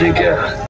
to get.